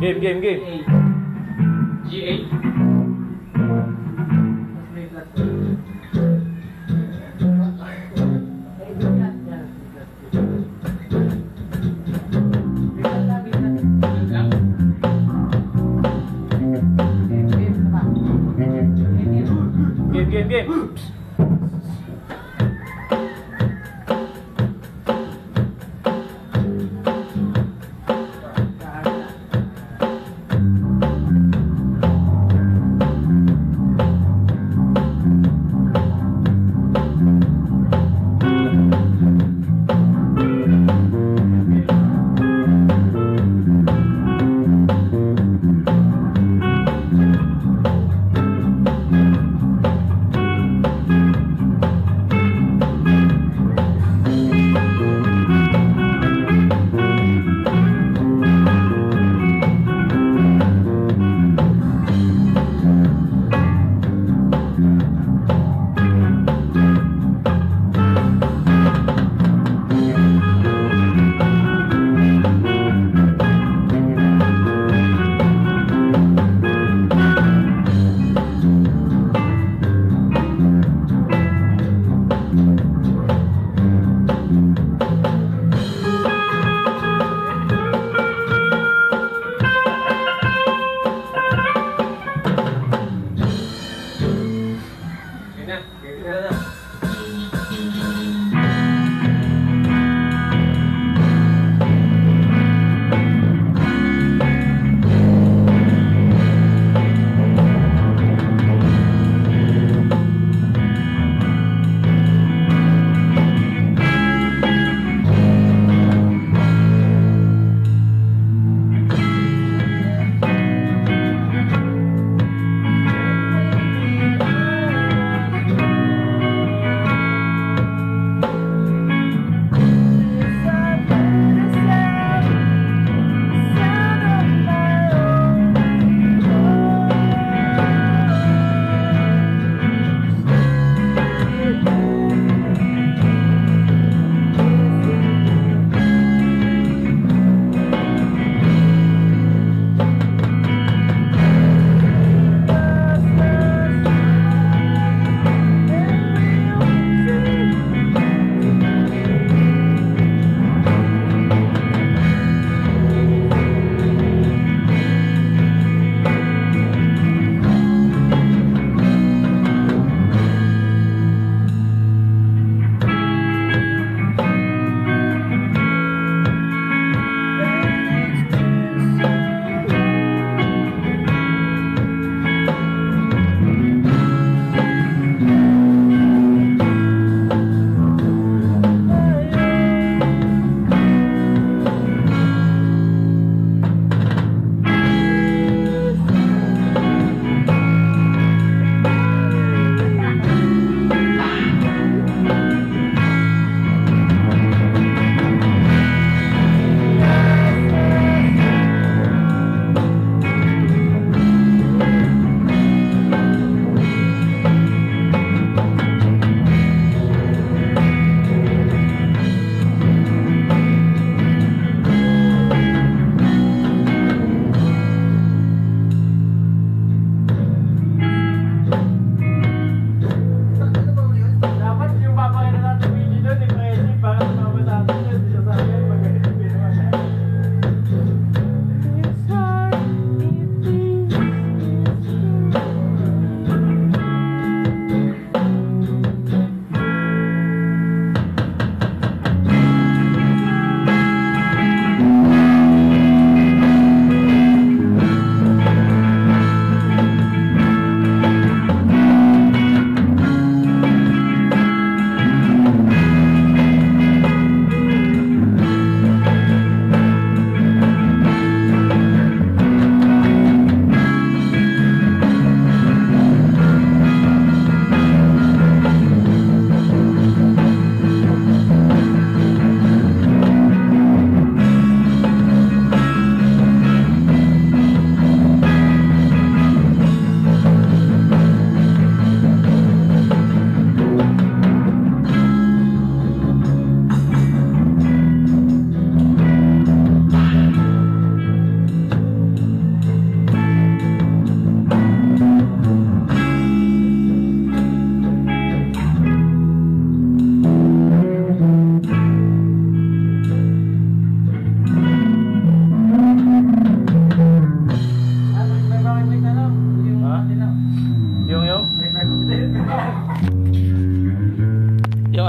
Game, game, game. G8. Game, game, game.